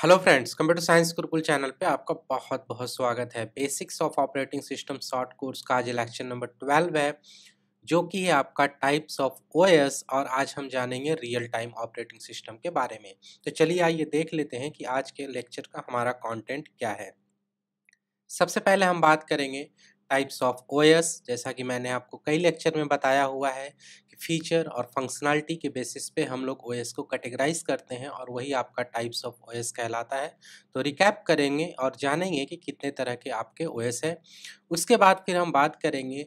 Hello friends, computer science Gurukul channel पे आपका बहुत बहुत स्वागत है। Basics of operating system, short course का आज इलेक्शन नंबर ट्वेल्व है, जो कि है आपका टाइप्स ऑफ़ ओएस और आज हम जानेंगे रियल टाइम ऑपरेटिंग सिस्टम के बारे में। तो चलिए आइए देख लेते हैं कि आज के लेक्चर का हमारा कॉन्टेंट क्या है। सबसे पहले हम बात करेंगे टाइप्स ऑफ़ ओएस, जैसा कि मैंने आपको कई लेक्चर में बताया हुआ है फीचर और फंक्शनलिटी के बेसिस पे हम लोग ओएस को कैटेगराइज करते हैं और वही आपका टाइप्स ऑफ़ ओएस कहलाता है। तो रिकैप करेंगे और जानेंगे कि कितने तरह के आपके ओएस हैं। उसके बाद फिर हम बात करेंगे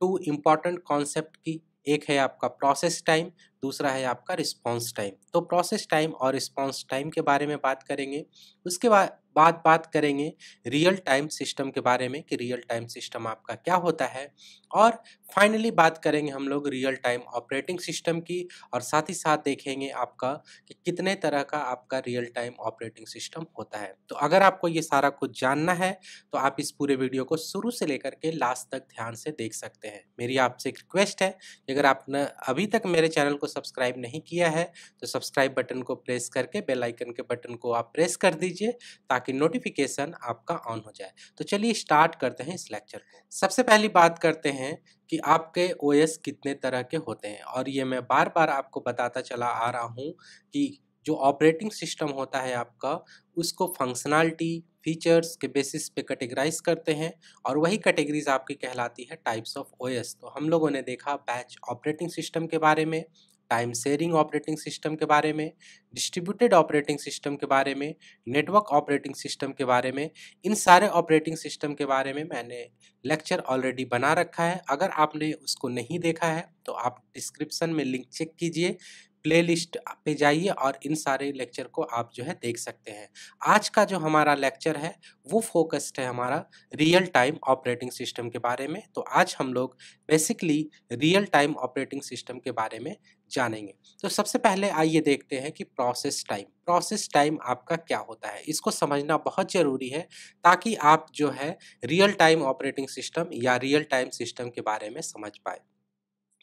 टू इंपॉर्टेंट कॉन्सेप्ट की। एक है आपका प्रोसेस टाइम दूसरा है आपका रिस्पॉन्स टाइम तो प्रोसेस टाइम और रिस्पॉन्स टाइम के बारे में बात करेंगे। उसके बाद बात करेंगे रियल टाइम सिस्टम के बारे में कि रियल टाइम सिस्टम आपका क्या होता है। और फाइनली बात करेंगे हम लोग रियल टाइम ऑपरेटिंग सिस्टम की और साथ ही साथ देखेंगे आपका कि कितने तरह का आपका रियल टाइम ऑपरेटिंग सिस्टम होता है। तो अगर आपको ये सारा कुछ जानना है तो आप इस पूरे वीडियो को शुरू से लेकर के लास्ट तक ध्यान से देख सकते हैं। मेरी आपसे एक रिक्वेस्ट है अगर आपने अभी तक मेरे चैनल को सब्सक्राइब नहीं किया है तो सब्सक्राइब बटन को प्रेस करके, बेल आइकन के बटन को आप प्रेस कर दीजिए, ताकि ताकि नोटिफिकेशन आपका ऑन हो जाए। तो चलिए स्टार्ट करते हैं इस लेक्चर को। सबसे पहली बात करते हैं कि आपके ओएस कितने तरह के होते हैं, और ये मैं बार बार आपको बताता चला आ रहा हूँ कि जो ऑपरेटिंग सिस्टम होता है आपका, उसको फंक्शनैलिटी, फीचर्स के बेसिस पे कैटेगराइज करते हैं, और वही कैटेगरीज आपकी कहलाती है टाइप्स ऑफ़ ओएस तो हम लोगों ने देखा बैच ऑपरेटिंग सिस्टम के बारे में टाइम शेयरिंग ऑपरेटिंग सिस्टम के बारे में डिस्ट्रीब्यूटेड ऑपरेटिंग सिस्टम के बारे में नेटवर्क ऑपरेटिंग सिस्टम के बारे में, इन सारे ऑपरेटिंग सिस्टम के बारे में मैंने लेक्चर ऑलरेडी बना रखा है। अगर आपने उसको नहीं देखा है तो आप डिस्क्रिप्शन में लिंक चेक कीजिए प्लेलिस्ट पे जाइए और इन सारे लेक्चर को आप जो है देख सकते हैं। आज का जो हमारा लेक्चर है, वो फोकस्ड है हमारा रियल टाइम ऑपरेटिंग सिस्टम के बारे में। तो आज हम लोग basically real time operating system के बारे में जानेंगे। तो सबसे पहले आइए देखते हैं कि प्रोसेस टाइम प्रोसेस टाइम आपका क्या होता है? इसको समझना बहुत ज़रूरी है ताकि आप जो है रियल टाइम ऑपरेटिंग सिस्टम या रियल टाइम सिस्टम के बारे में समझ पाए।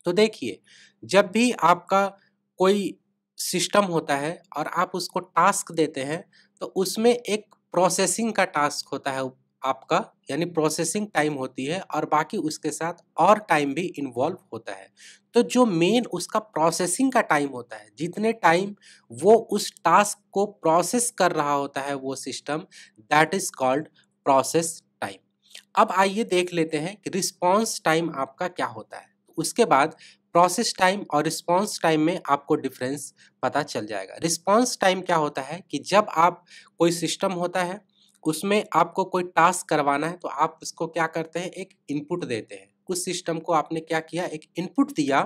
तो देखिए, जब भी आपका कोई सिस्टम होता है और आप उसको टास्क देते हैं तो उसमें एक प्रोसेसिंग का टास्क होता है आपका यानी प्रोसेसिंग टाइम होती है और बाकी उसके साथ और टाइम भी इन्वॉल्व होता है। तो जो मेन उसका प्रोसेसिंग का टाइम होता है, जितने टाइम वो उस टास्क को प्रोसेस कर रहा होता है वो system that is called process time अब आइए देख लेते हैं कि रिस्पॉन्स टाइम आपका क्या होता है। उसके बाद प्रोसेस टाइम और रिस्पॉन्स टाइम में आपको डिफरेंस पता चल जाएगा। रिस्पॉन्स टाइम क्या होता है कि जब आप कोई सिस्टम होता है उसमें आपको कोई टास्क करवाना है तो आप उसको क्या करते हैं, एक इनपुट देते हैं। उस सिस्टम को आपने क्या किया, एक इनपुट दिया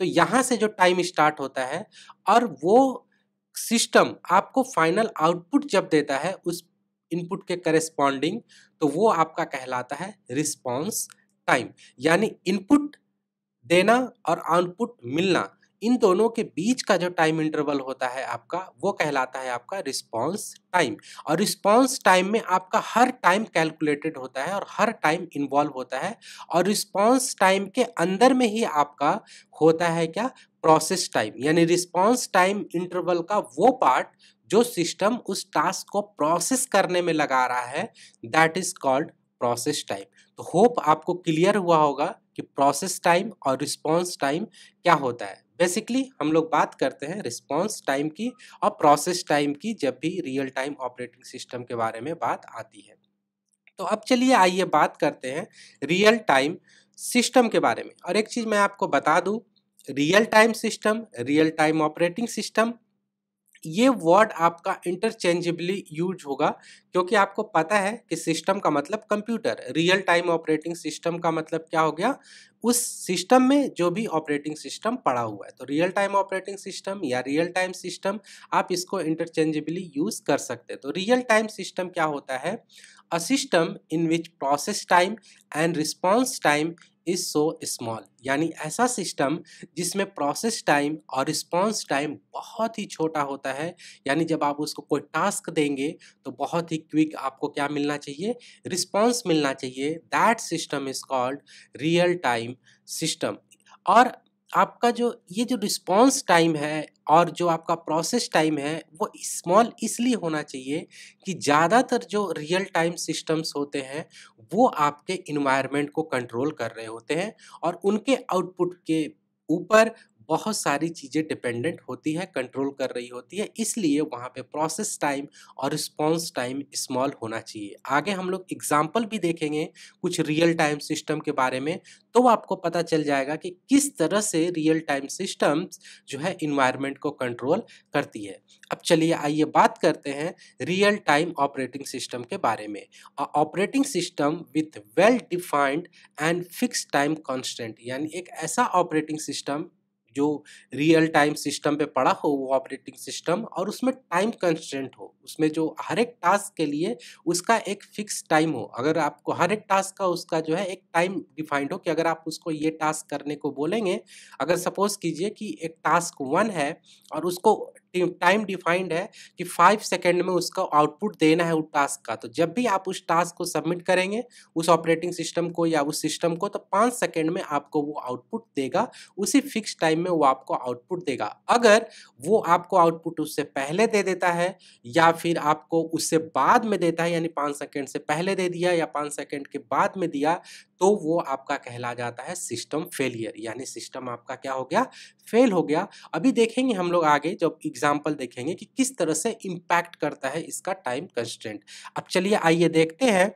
तो यहाँ से जो टाइम स्टार्ट होता है, और वो सिस्टम आपको फाइनल आउटपुट जब देता है, उस इनपुट के करेस्पॉन्डिंग तो वो आपका कहलाता है रिस्पॉन्स टाइम। यानी इनपुट देना और आउटपुट मिलना। इन दोनों के बीच का जो टाइम इंटरवल होता है आपका, वो कहलाता है आपका रिस्पॉन्स टाइम। और रिस्पॉन्स टाइम में आपका हर टाइम कैलकुलेटेड होता है और हर टाइम इन्वॉल्व होता है। और रिस्पॉन्स टाइम के अंदर में ही आपका होता है क्या? Process time. यानी रिस्पॉन्स टाइम इंटरवल का वो पार्ट जो सिस्टम उस टास्क को प्रोसेस करने में लगा रहा है, that is called process time. तो होप आपको क्लियर हुआ होगा कि प्रोसेस टाइम और रिस्पॉन्स टाइम क्या होता है। बेसिकली हम लोग बात करते हैं रिस्पॉन्स टाइम की और प्रोसेस टाइम की जब भी रियल टाइम ऑपरेटिंग सिस्टम के बारे में बात आती है। तो अब चलिए आइए बात करते हैं रियल टाइम सिस्टम के बारे में। और एक चीज़ मैं आपको बता दूँ real time system real time operating system ये वर्ड आपका इंटरचेंजेबली यूज़ होगा, क्योंकि आपको पता है कि सिस्टम का मतलब computer real time operating system का मतलब क्या हो गया? उस सिस्टम में जो भी ऑपरेटिंग सिस्टम पड़ा हुआ है तो रियल टाइम ऑपरेटिंग सिस्टम या रियल टाइम सिस्टम आप इसको इंटरचेंजेबली यूज़ कर सकते हैं। तो रियल टाइम सिस्टम क्या होता है? A system in which process time and response time is so small यानी ऐसा सिस्टम जिसमें प्रोसेस टाइम और रिस्पॉन्स टाइम बहुत ही छोटा होता है। यानी जब आप उसको कोई टास्क देंगे तो बहुत ही क्विक आपको क्या मिलना चाहिए? रिस्पॉन्स मिलना चाहिए। That system is called real time system और आपका जो, ये जो रिस्पॉन्स टाइम है और जो आपका प्रोसेस टाइम है, वो स्मॉल इसलिए होना चाहिए कि ज़्यादातर जो रियल टाइम सिस्टम्स होते हैं, वो आपके इन्वायरमेंट को कंट्रोल कर रहे होते हैं और उनके आउटपुट के ऊपर बहुत सारी चीज़ें डिपेंडेंट होती है कंट्रोल कर रही होती है, इसलिए वहाँ पे प्रोसेस टाइम और रिस्पॉन्स टाइम स्मॉल होना चाहिए। आगे हम लोग एग्ज़ाम्पल भी देखेंगे कुछ रियल टाइम सिस्टम के बारे में तो आपको पता चल जाएगा कि किस तरह से रियल टाइम सिस्टम्स जो है इन्वायरमेंट को कंट्रोल करती है। अब चलिए आइए बात करते हैं रियल टाइम ऑपरेटिंग सिस्टम के बारे में। Operating system with well defined and fix time constant यानी एक ऐसा ऑपरेटिंग सिस्टम जो रियल टाइम सिस्टम पे पड़ा हो, वो ऑपरेटिंग सिस्टम और उसमें टाइम कंस्टेंट हो, उसमें जो हर एक टास्क के लिए उसका एक फिक्स टाइम हो। अगर आपको हर एक टास्क का उसका जो है एक टाइम डिफाइंड हो कि अगर आप उसको ये टास्क करने को बोलेंगे, अगर सपोज़ कीजिए कि एक टास्क वन है और उसको टाइम डिफाइंड है कि फाइव सेकेंड में उसका आउटपुट देना है उस टास्क का। तो जब भी आप उस टास्क को सबमिट करेंगे, उस ऑपरेटिंग सिस्टम को या उस सिस्टम को तो पाँच सेकेंड में आपको वो आउटपुट देगा, उसी फिक्स टाइम में वो आपको आउटपुट देगा। अगर वो आपको आउटपुट उससे पहले दे देता है, या फिर आपको उससे बाद में देता है, यानी पाँच सेकेंड से पहले दे दिया या पाँच सेकेंड के बाद में दिया तो वो आपका कहला जाता है सिस्टम फेलियर यानी सिस्टम आपका क्या हो गया? फेल हो गया। अभी देखेंगे हम लोग आगे, जब एग्ज़ाम्पल देखेंगे कि किस तरह से इम्पैक्ट करता है इसका टाइम कंस्टेंट अब चलिए आइए देखते हैं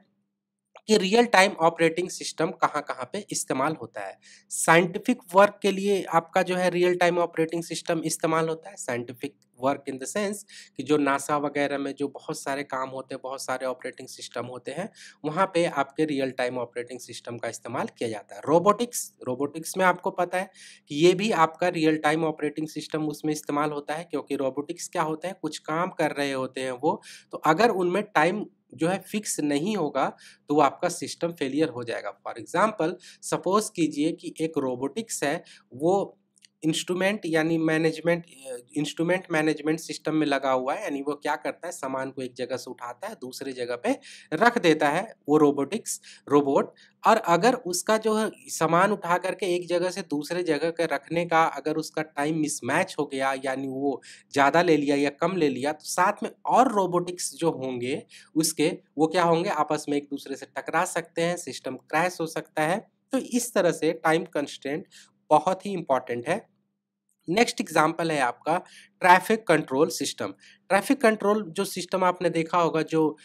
कि रियल टाइम ऑपरेटिंग सिस्टम कहाँ कहाँ पे इस्तेमाल होता है? साइंटिफिक वर्क के लिए आपका जो है रियल टाइम ऑपरेटिंग सिस्टम इस्तेमाल होता है? Scientific work in the sense कि जो नासा वगैरह में जो बहुत सारे काम होते हैं, बहुत सारे ऑपरेटिंग सिस्टम होते हैं, वहाँ पे आपके रियल टाइम ऑपरेटिंग सिस्टम का इस्तेमाल किया जाता है। रोबोटिक्स रोबोटिक्स में आपको पता है कि ये भी आपका रियल टाइम ऑपरेटिंग सिस्टम उसमें इस्तेमाल होता है, क्योंकि रोबोटिक्स क्या होता है? कुछ काम कर रहे होते हैं वो तो अगर उनमें टाइम जो है फिक्स नहीं होगा तो आपका सिस्टम फेलियर हो जाएगा। फॉर एग्ज़ाम्पल सपोज़ कीजिए कि एक रोबोटिक्स है, वो इंस्ट्रूमेंट यानी मैनेजमेंट इंस्ट्रूमेंट मैनेजमेंट सिस्टम में लगा हुआ है, यानी वो क्या करता है, सामान को एक जगह से उठाता है, दूसरे जगह पे रख देता है वो रोबोटिक्स, रोबोट और अगर उसका जो है, सामान उठा करके एक जगह से दूसरे जगह के रखने का अगर उसका टाइम मिसमैच हो गया, यानी वो ज़्यादा ले लिया या कम ले लिया तो साथ में और रोबोटिक्स जो होंगे, उसके वो क्या होंगे, आपस में एक दूसरे से टकरा सकते हैं, सिस्टम क्रैश हो सकता है तो इस तरह से टाइम कंस्टेंट बहुत ही इंपॉर्टेंट है। नेक्स्ट एग्ज़ाम्पल है आपका traffic control system traffic control जो सिस्टम आपने देखा होगा, जो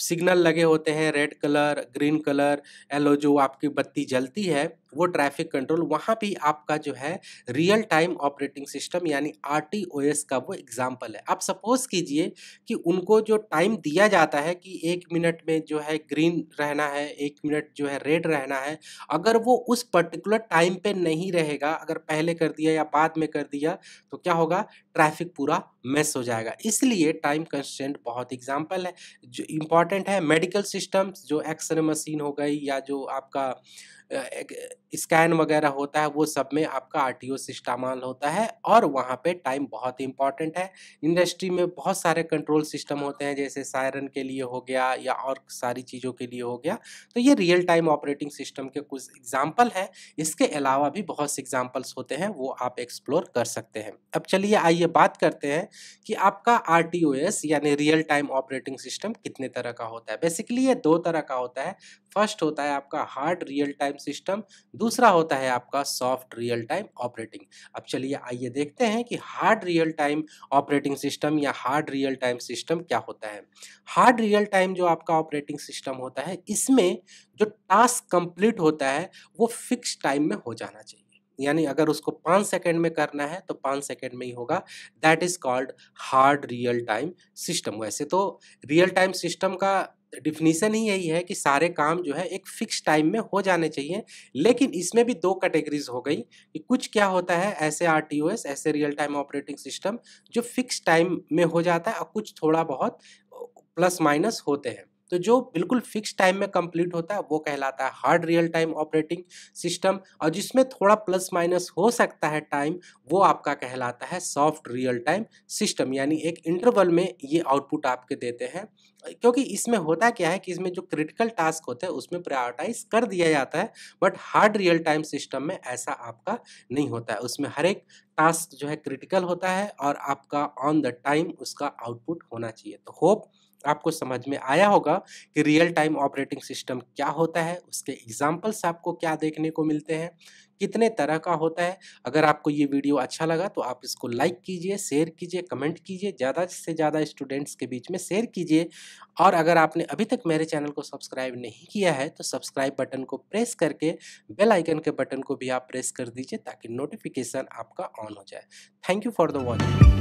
सिग्नल लगे होते हैं, red colour, green colour, yellow जो आपकी बत्ती जलती है, वो ट्रैफ़िक कंट्रोल, वहाँ भी आपका जो है रियल टाइम ऑपरेटिंग सिस्टम यानी आरटीओएस का वो एग्ज़ाम्पल है। आप सपोज़ कीजिए कि उनको जो टाइम दिया जाता है कि एक मिनट में जो है ग्रीन रहना है, एक मिनट जो है रेड रहना है, अगर वो उस पर्टिकुलर टाइम पे नहीं रहेगा, अगर पहले कर दिया या बाद में कर दिया तो क्या होगा? ट्रैफ़िक पूरा मिस हो जाएगा। इसलिए टाइम कंस्टेंट बहुत एग्ज़ाम्पल है। जो इंपॉर्टेंट है मेडिकल सिस्टम्स जो एक्सरे मशीन हो गई या जो आपका स्कैन वगैरह होता है, वो सब में आपका आर टी इस्तेमाल होता है और वहाँ पे टाइम बहुत ही इंपॉर्टेंट है। इंडस्ट्री में बहुत सारे कंट्रोल सिस्टम होते हैं, जैसे सायरन के लिए हो गया या और सारी चीज़ों के लिए हो गया। तो ये रियल टाइम ऑपरेटिंग सिस्टम के कुछ एग्ज़ाम्पल हैं। इसके अलावा भी बहुत से एग्जाम्पल्स होते हैं, वो आप एक्सप्लोर कर सकते हैं। अब चलिए आइए बात करते हैं कि आपका आर यानी रियल टाइम ऑपरेटिंग सिस्टम कितने तरह का होता है। बेसिकली ये दो तरह का होता है। फ़र्स्ट होता है आपका हार्ड रियल टाइम सिस्टम, दूसरा होता है आपका सॉफ्ट रियल टाइम ऑपरेटिंग। अब चलिए आइए देखते हैं कि hard real time operating system या हार्ड रियल टाइम सिस्टम क्या होता है। हार्ड रियल टाइम जो आपका ऑपरेटिंग सिस्टम होता है, इसमें जो टास्क कंप्लीट होता है, वो फिक्स टाइम में हो जाना चाहिए। यानी अगर उसको पाँच सेकंड में करना है तो पाँच सेकंड में ही होगा। That is called hard real time system. वैसे तो रियल टाइम सिस्टम का डिफिनीसन ही यही है कि सारे काम जो है एक फिक्स टाइम में हो जाने चाहिए। लेकिन इसमें भी दो कैटेगरीज हो गई कि कुछ क्या होता है, ऐसे आरटीओएस ऐसे रियल टाइम ऑपरेटिंग सिस्टम जो फिक्स टाइम में हो जाता है और कुछ थोड़ा बहुत प्लस माइनस होते हैं। तो जो बिल्कुल फिक्स टाइम में कंप्लीट होता है, वो कहलाता है। Hard real time operating system और जिसमें थोड़ा प्लस माइनस हो सकता है टाइम वो आपका कहलाता है सॉफ्ट रियल टाइम सिस्टम यानी एक इंटरवल में ये आउटपुट आपके देते हैं। क्योंकि इसमें होता क्या है कि इसमें जो क्रिटिकल टास्क होते हैं, उसमें प्रायोरिटाइज कर दिया जाता है but hard real time system में ऐसा आपका नहीं होता है। उसमें हर एक टास्क जो है क्रिटिकल होता है और आपका ऑन द टाइम उसका आउटपुट होना चाहिए। तो होप आपको समझ में आया होगा कि रियल टाइम ऑपरेटिंग सिस्टम क्या होता है, उसके एग्जाम्पल्स आपको क्या देखने को मिलते हैं, कितने तरह का होता है। अगर आपको ये वीडियो अच्छा लगा तो आप इसको लाइक कीजिए, शेयर कीजिए, कमेंट कीजिए, ज़्यादा से ज़्यादा स्टूडेंट्स के बीच में शेयर कीजिए। और अगर आपने अभी तक मेरे चैनल को सब्सक्राइब नहीं किया है तो सब्सक्राइब बटन को प्रेस करके बेल आइकन के बटन को भी आप प्रेस कर दीजिए ताकि नोटिफिकेशन आपका ऑन हो जाए। Thank you for the watching.